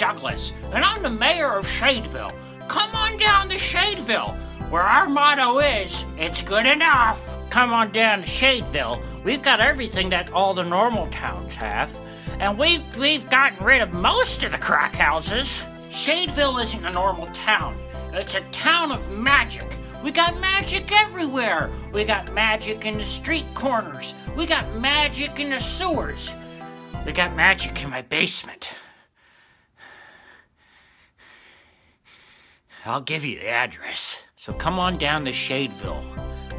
McDouglas, and I'm the mayor of Shadeville. Come on down to Shadeville, where our motto is, it's good enough. Come on down to Shadeville. We've got everything that all the normal towns have, and we've, we've gotten rid of most of the crack houses. Shadeville isn't a normal town. It's a town of magic. We got magic everywhere. We got magic in the street corners. We got magic in the sewers. We got magic in my basement. I'll give you the address. So come on down to Shadeville.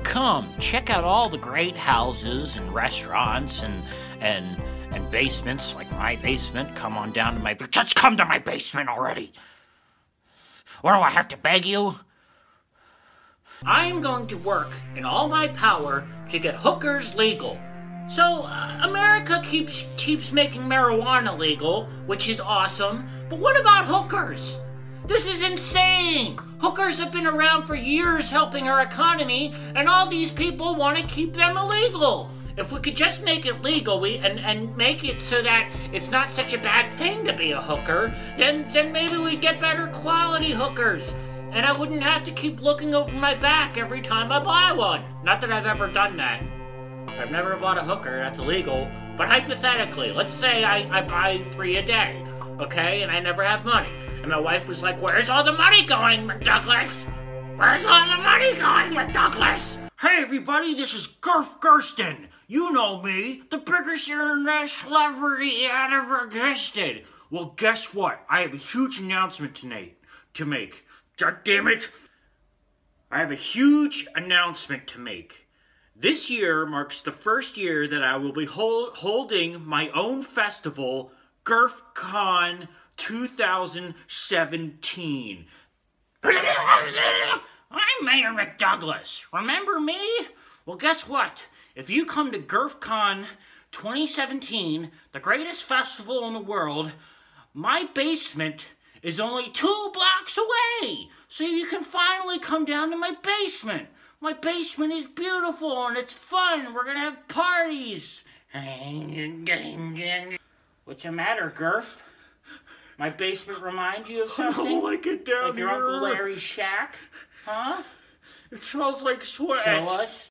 Come, check out all the great houses and restaurants and and and basements like my basement. Come on down to my just come to my basement already. What do I have to beg you? I am going to work in all my power to get hookers legal. So uh, America keeps keeps making marijuana legal, which is awesome. But what about hookers? This is insane! Hookers have been around for years helping our economy, and all these people want to keep them illegal. If we could just make it legal we, and, and make it so that it's not such a bad thing to be a hooker, then, then maybe we'd get better quality hookers. And I wouldn't have to keep looking over my back every time I buy one. Not that I've ever done that. I've never bought a hooker, that's illegal. But hypothetically, let's say I, I buy three a day, okay, and I never have money. And my wife was like, Where's all the money going, McDouglas? Where's all the money going, McDouglas? Hey everybody, this is Gurf Gurston. You know me, the biggest internet celebrity that ever existed. Well, guess what? I have a huge announcement tonight to make. God damn it! I have a huge announcement to make. This year marks the first year that I will be hol holding my own festival, GurfCon 2017. I'm Mayor McDouglas. Remember me? Well, guess what? If you come to GurfCon 2017, the greatest festival in the world, my basement is only two blocks away. So you can finally come down to my basement. My basement is beautiful and it's fun. We're gonna have parties. What's the matter, Gurf? My basement reminds you of something? I don't like it down like your. Uncle Larry's shack? Huh? It smells like sweat. Show us.